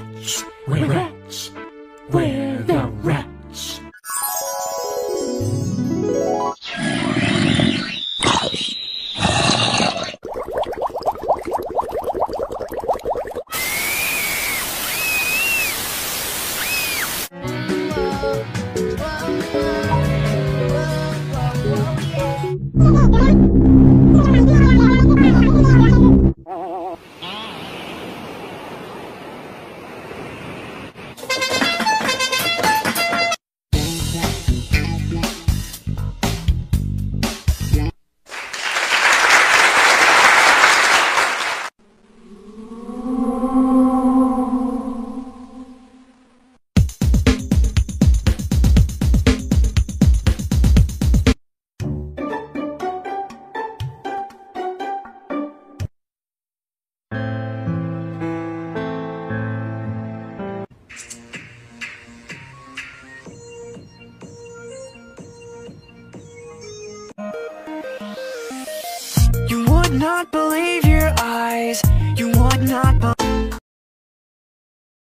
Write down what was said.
wretch, we're rats. we're the wretch. You not believe your eyes. You would not believe.